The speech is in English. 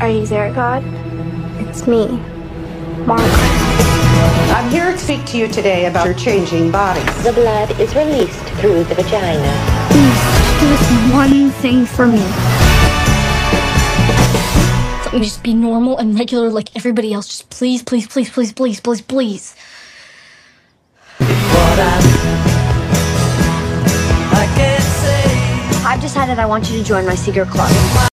Are you there, God? It's me, Margaret. I'm here to speak to you today about your changing bodies. The blood is released through the vagina. Please, do this one thing for me. Let me just be normal and regular like everybody else. Just please, please, please, please, please, please, please. I've decided I want you to join my secret club.